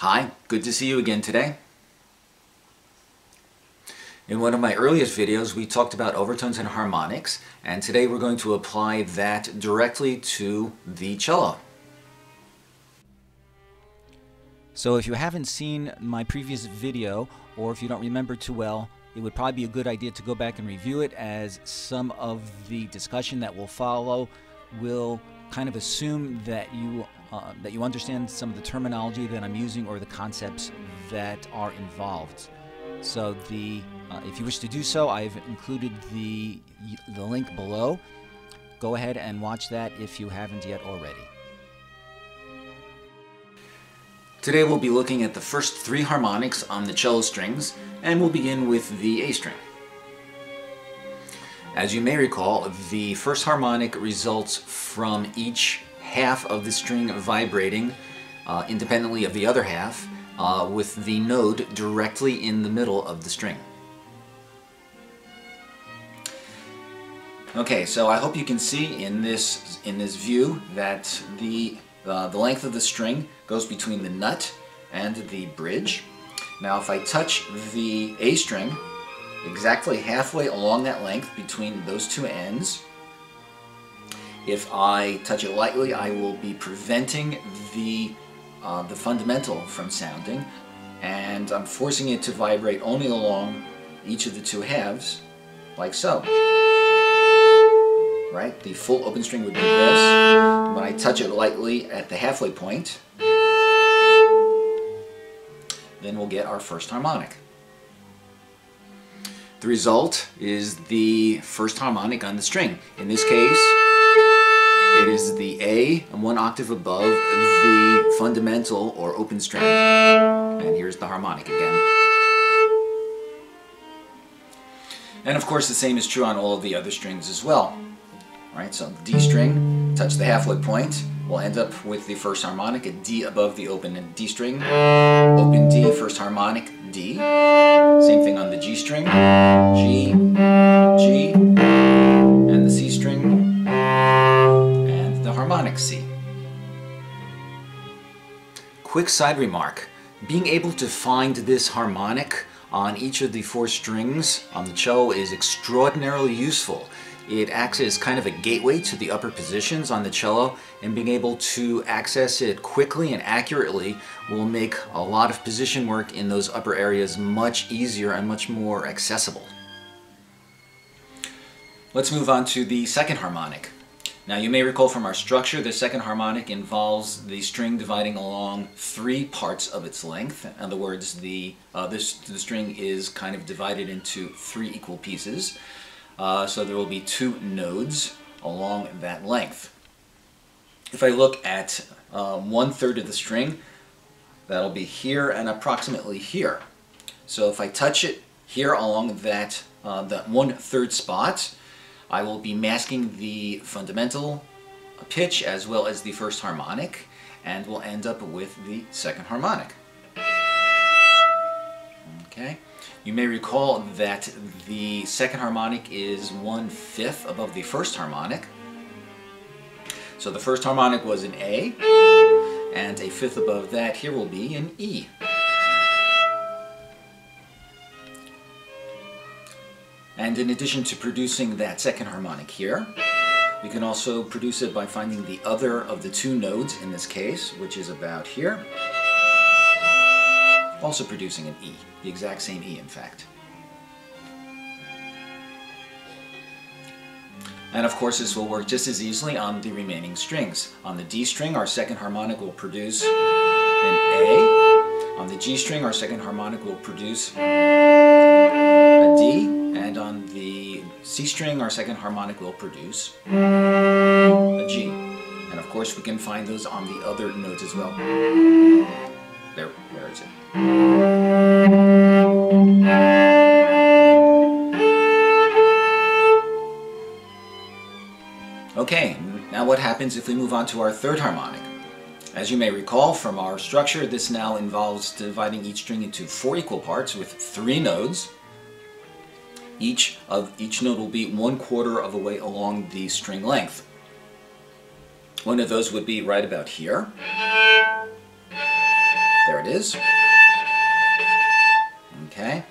Hi, good to see you again today. In one of my earliest videos we talked about overtones and harmonics and today we're going to apply that directly to the cello. So if you haven't seen my previous video or if you don't remember too well it would probably be a good idea to go back and review it as some of the discussion that will follow will kind of assume that you uh, that you understand some of the terminology that I'm using or the concepts that are involved. So the uh, if you wish to do so, I've included the the link below. Go ahead and watch that if you haven't yet already. Today we'll be looking at the first three harmonics on the cello strings, and we'll begin with the A string. As you may recall, the first harmonic results from each half of the string vibrating uh, independently of the other half uh, with the node directly in the middle of the string. Okay, so I hope you can see in this in this view that the uh, the length of the string goes between the nut and the bridge. Now if I touch the A string exactly halfway along that length between those two ends, if I touch it lightly I will be preventing the, uh, the fundamental from sounding and I'm forcing it to vibrate only along each of the two halves like so right? The full open string would be this. When I touch it lightly at the halfway point, then we'll get our first harmonic. The result is the first harmonic on the string. In this case, it is the A and one octave above the fundamental or open string. And here's the harmonic again. And of course the same is true on all of the other strings as well right? So D string, touch the halfway point, we'll end up with the first harmonic, a D above the open D string, open D, first harmonic, D. Same thing on the G string, G, G, Quick side remark, being able to find this harmonic on each of the four strings on the cello is extraordinarily useful. It acts as kind of a gateway to the upper positions on the cello and being able to access it quickly and accurately will make a lot of position work in those upper areas much easier and much more accessible. Let's move on to the second harmonic. Now you may recall from our structure the second harmonic involves the string dividing along three parts of its length. In other words, the, uh, this, the string is kind of divided into three equal pieces. Uh, so there will be two nodes along that length. If I look at um, one third of the string, that'll be here and approximately here. So if I touch it here along that, uh, that one third spot, I will be masking the fundamental pitch as well as the first harmonic and we'll end up with the second harmonic. Okay. You may recall that the second harmonic is one-fifth above the first harmonic. So the first harmonic was an A, and a fifth above that here will be an E. And in addition to producing that second harmonic here, we can also produce it by finding the other of the two nodes in this case, which is about here also producing an E, the exact same E in fact. And of course this will work just as easily on the remaining strings. On the D string our second harmonic will produce an A. On the G string our second harmonic will produce C string our second harmonic will produce a G. And of course we can find those on the other notes as well. There, where is it? Okay, now what happens if we move on to our third harmonic? As you may recall from our structure, this now involves dividing each string into four equal parts with three nodes. Each of each note will be one quarter of a way along the string length. One of those would be right about here. There it is. Okay.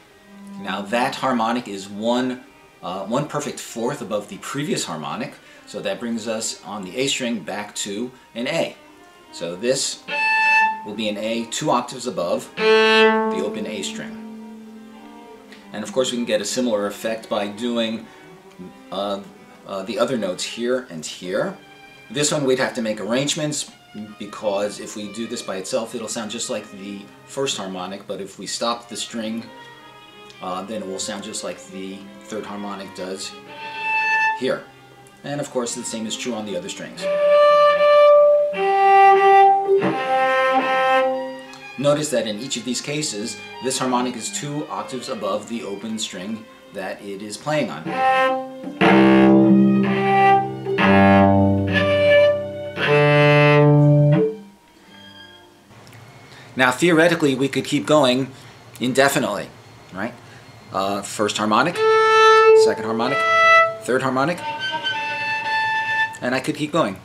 Now that harmonic is one, uh, one perfect fourth above the previous harmonic, so that brings us on the A string back to an A. So this will be an A two octaves above the open A string. And of course we can get a similar effect by doing uh, uh, the other notes here and here. This one we'd have to make arrangements because if we do this by itself it'll sound just like the first harmonic but if we stop the string uh, then it will sound just like the third harmonic does here. And of course the same is true on the other strings. Notice that in each of these cases, this harmonic is two octaves above the open string that it is playing on. Now theoretically we could keep going indefinitely, right? Uh, first harmonic, second harmonic, third harmonic, and I could keep going.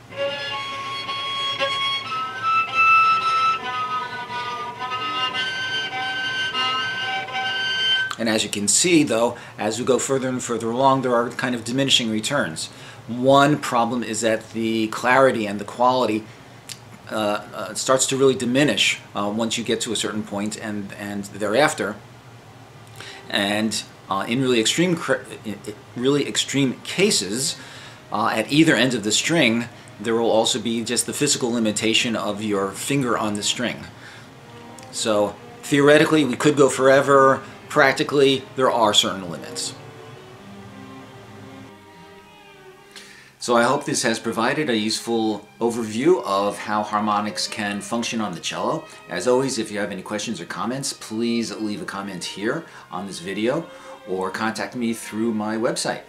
And as you can see, though, as we go further and further along, there are kind of diminishing returns. One problem is that the clarity and the quality uh, uh, starts to really diminish uh, once you get to a certain point and, and thereafter. And uh, in really extreme, really extreme cases, uh, at either end of the string, there will also be just the physical limitation of your finger on the string. So theoretically, we could go forever practically there are certain limits. So I hope this has provided a useful overview of how harmonics can function on the cello. As always, if you have any questions or comments, please leave a comment here on this video or contact me through my website.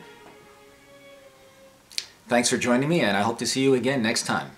Thanks for joining me and I hope to see you again next time.